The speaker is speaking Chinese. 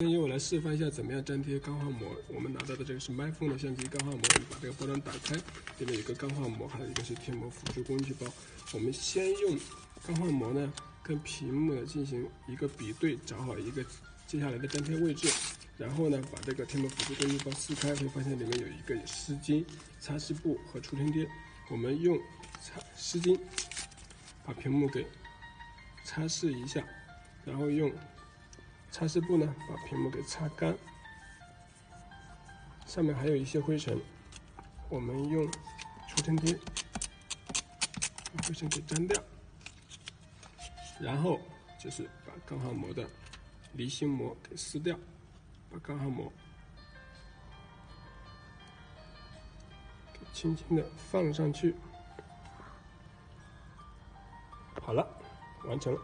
今天我来示范一下怎么样粘贴钢化膜。我们拿到的这个是 MyPhone 的相机钢化膜，我们把这个包装打开，里面有个钢化膜，还有一个是贴膜辅助工具包。我们先用钢化膜呢跟屏幕呢进行一个比对，找好一个接下来的粘贴位置，然后呢把这个贴膜辅助工具包撕开，会发现里面有一个湿巾、擦拭布和除尘贴。我们用擦湿巾把屏幕给擦拭一下，然后用。擦拭布呢，把屏幕给擦干，上面还有一些灰尘，我们用除尘贴把灰尘给粘掉，然后就是把钢化膜的离心膜给撕掉，把钢化膜给轻轻的放上去，好了，完成了。